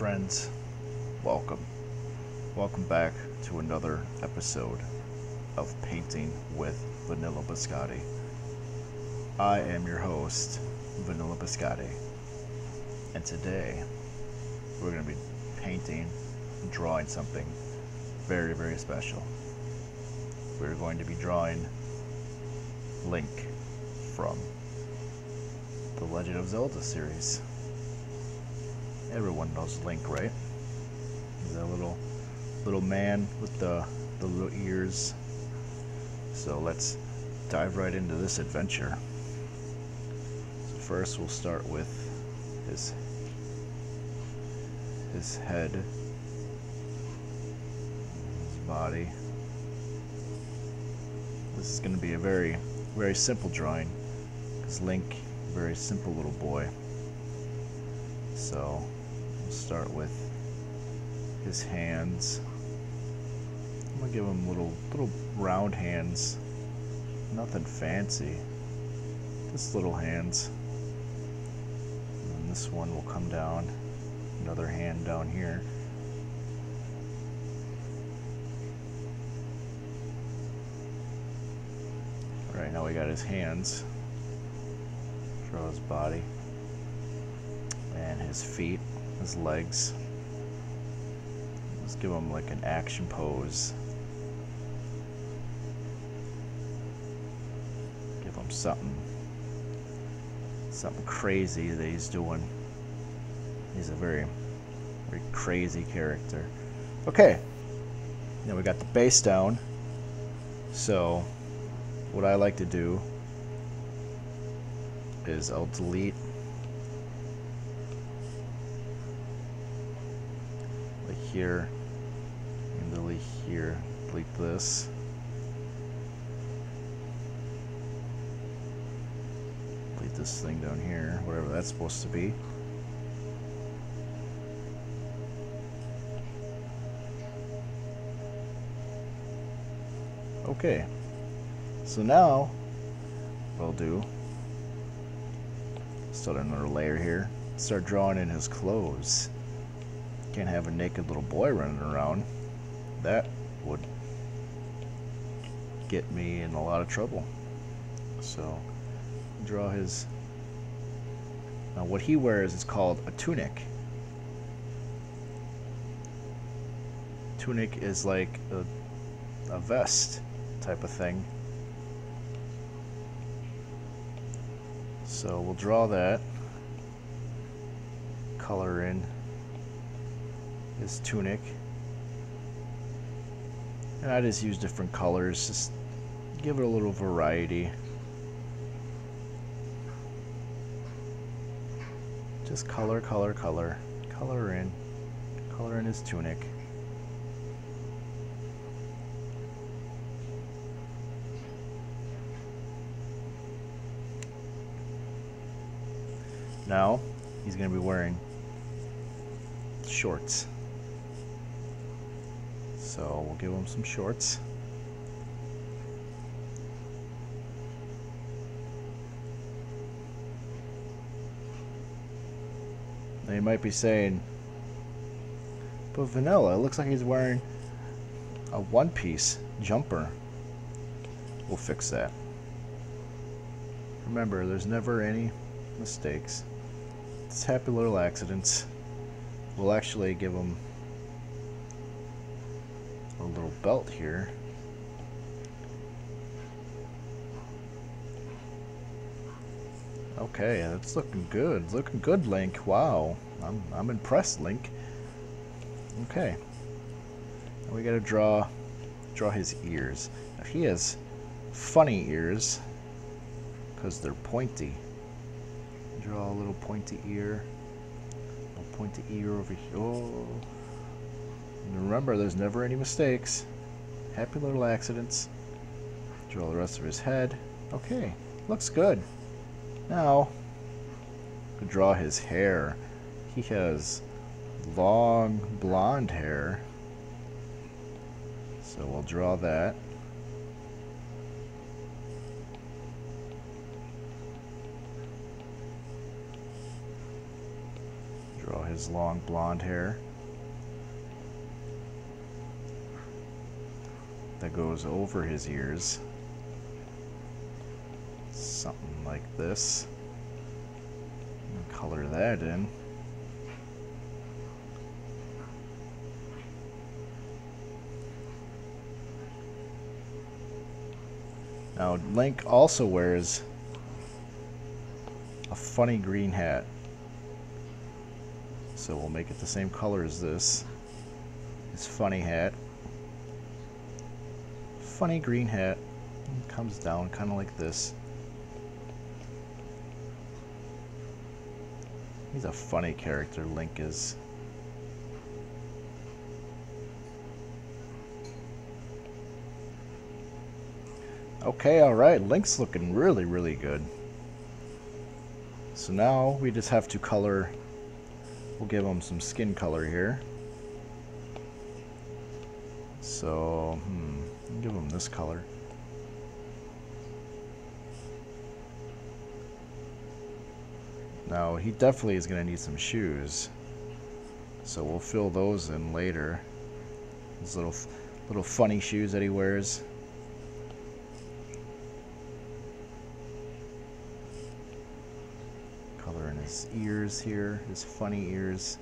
friends, welcome. Welcome back to another episode of Painting with Vanilla Bizcotti. I am your host, Vanilla Bizcotti, and today we're going to be painting and drawing something very, very special. We're going to be drawing Link from the Legend of Zelda series. Everyone knows Link, right? He's a little little man with the, the little ears. So let's dive right into this adventure. So first we'll start with his his head, his body. This is going to be a very, very simple drawing because Link, very simple little boy. So start with his hands. I'm gonna give him little, little round hands. Nothing fancy. Just little hands. And this one will come down. Another hand down here. Alright, now we got his hands. Draw his body. And his feet, his legs. Let's give him like an action pose. Give him something. Something crazy that he's doing. He's a very, very crazy character. Okay. Now we got the base down. So what I like to do is I'll delete here and delete here delete this. Delete this thing down here whatever that's supposed to be. Okay. So now, what I'll do, start another layer here, start drawing in his clothes. Can't have a naked little boy running around. That would get me in a lot of trouble. So, draw his. Now, what he wears is called a tunic. Tunic is like a, a vest type of thing. So we'll draw that, color in his tunic, and I just use different colors, just give it a little variety. Just color, color, color, color in, color in his tunic. Now, he's going to be wearing shorts. So we'll give him some shorts. Now you might be saying, but Vanilla, it looks like he's wearing a one-piece jumper. We'll fix that. Remember, there's never any mistakes. It's happy little accidents. We'll actually give little belt here. Okay, that's looking good. Looking good, Link. Wow. I'm, I'm impressed, Link. Okay. Now we gotta draw draw his ears. Now he has funny ears because they're pointy. Draw a little pointy ear. A pointy ear over here. Oh. And remember, there's never any mistakes. Happy little accidents. Draw the rest of his head. Okay, looks good. Now, draw his hair. He has long blonde hair. So we'll draw that. Draw his long blonde hair. That goes over his ears. Something like this. Color that in. Now, Link also wears a funny green hat. So we'll make it the same color as this. His funny hat. Funny green hat. Comes down kind of like this. He's a funny character, Link is. Okay, alright, Link's looking really, really good. So now we just have to color, we'll give him some skin color here. So, hmm, give him this color. Now, he definitely is going to need some shoes. So we'll fill those in later. These little, little funny shoes that he wears. Color in his ears here, his funny ears.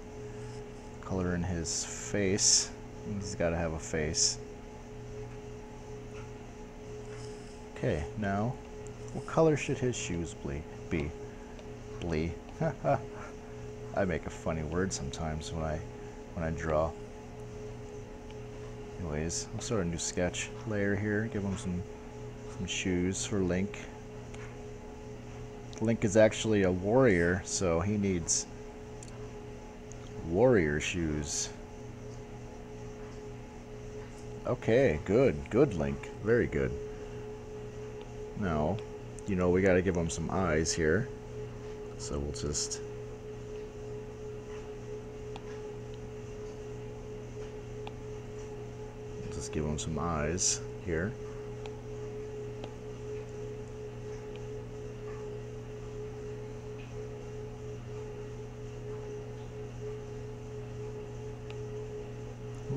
Color in his face. He's got to have a face. Okay, now, what color should his shoes be? Blee. I make a funny word sometimes when I when I draw. Anyways, I'll start a new sketch layer here. Give him some some shoes for Link. Link is actually a warrior, so he needs warrior shoes. Okay, good. Good, Link. Very good. Now, you know, we gotta give them some eyes here. So we'll just... Just give them some eyes here.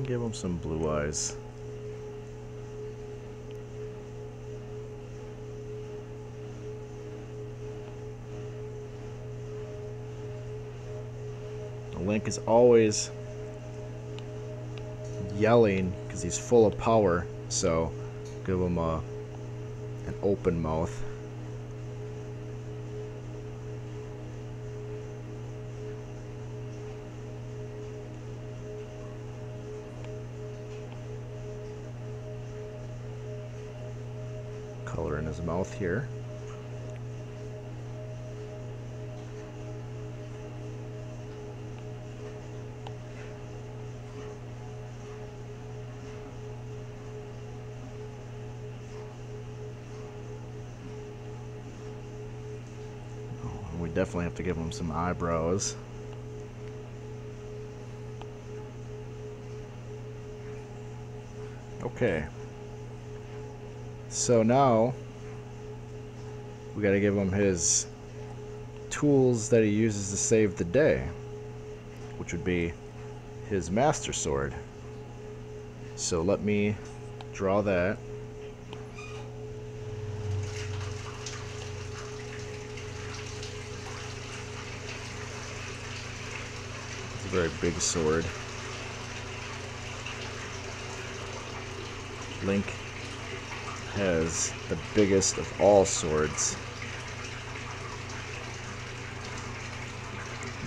give them some blue eyes. Link is always yelling because he's full of power, so give him a an open mouth. color in his mouth here. We definitely have to give him some eyebrows. Okay. So now we got to give him his tools that he uses to save the day, which would be his master sword. So let me draw that. Very big sword. Link has the biggest of all swords.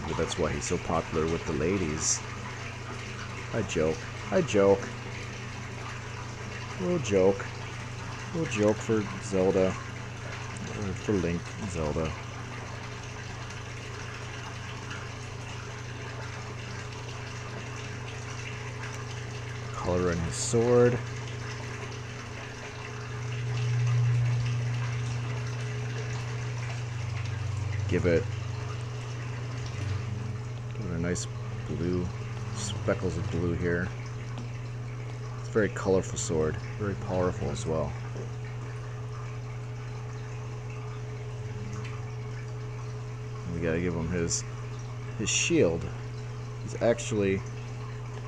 Maybe that's why he's so popular with the ladies. I joke. I joke. We'll joke. We'll joke for Zelda. Or for Link Zelda. Color in his sword. give it, give it a nice blue, speckles of blue here. It's a very colorful sword, very powerful as well. We gotta give him his his shield. He's actually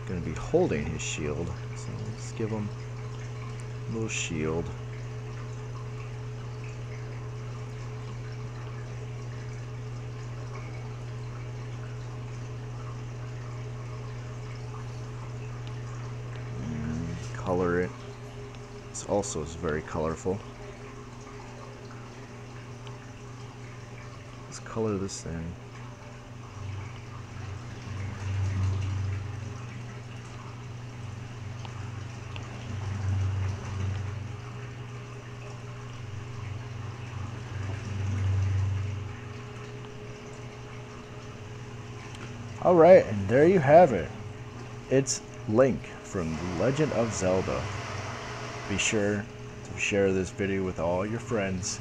going to be holding his shield. So let's give him a little shield. color it. This also is very colorful. Let's color this in. Alright, and there you have it. It's Link from The Legend of Zelda. Be sure to share this video with all your friends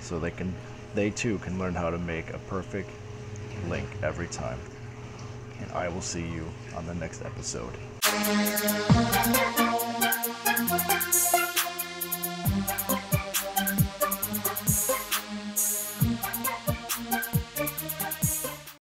so they can they too can learn how to make a perfect link every time. And I will see you on the next episode.